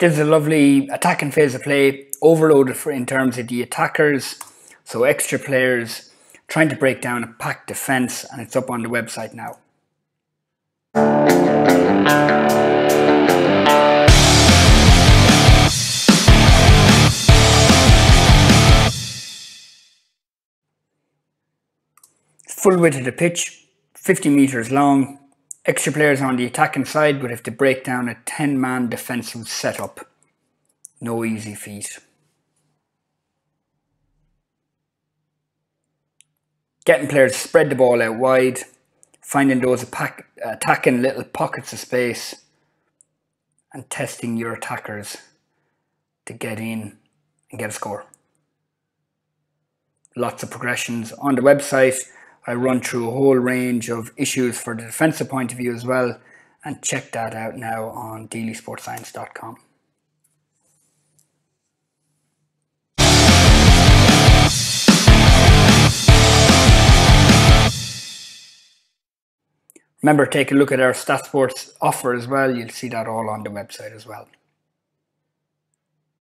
This is a lovely attacking phase of play, overloaded for in terms of the attackers, so extra players trying to break down a packed defence, and it's up on the website now. Full width of the pitch, 50 metres long. Extra players on the attacking side would have to break down a 10 man defensive setup. No easy feat. Getting players spread the ball out wide, finding those attacking little pockets of space, and testing your attackers to get in and get a score. Lots of progressions on the website I run through a whole range of issues for the defensive point of view as well, and check that out now on deelysportscience.com. Remember, take a look at our StatSports offer as well. You'll see that all on the website as well.